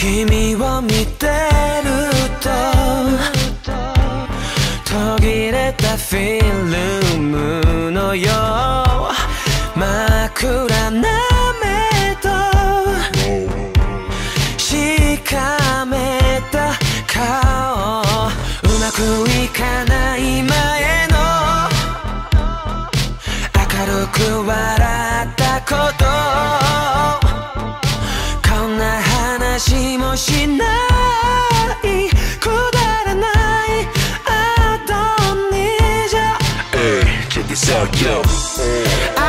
君を見てると途切れたフィルムのよう it's all you.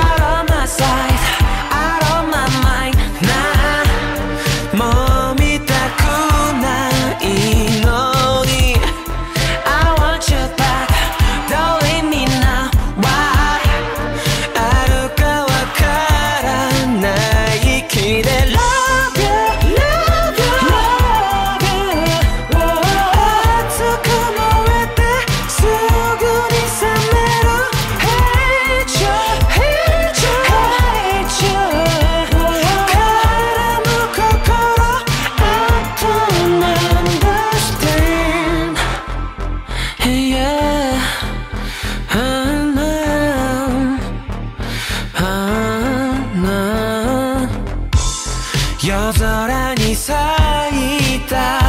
夜空に咲いた。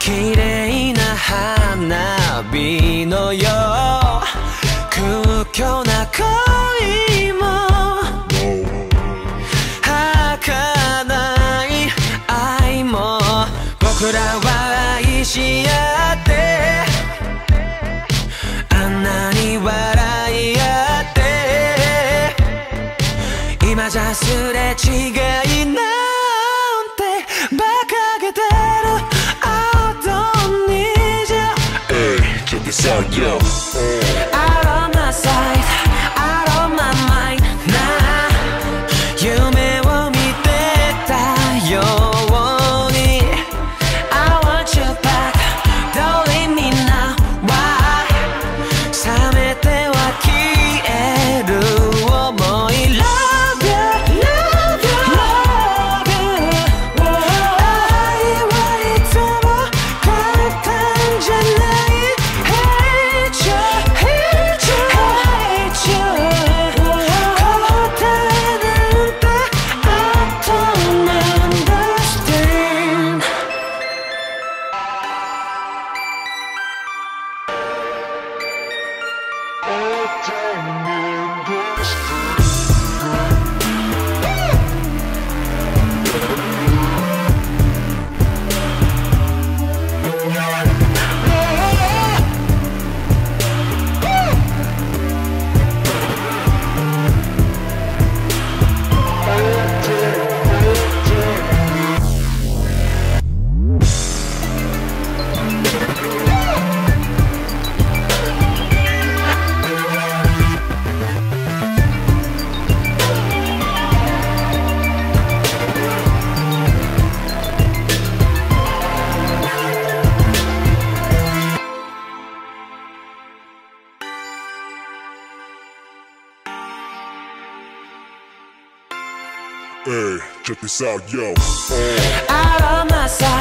綺麗な花火のよう。空虚な恋も。儚い愛も僕らは愛し合って。あんなに笑い合って。今じゃすれ違う。yo, yo. Hey, check this out, yo. Uh. Out of my sight.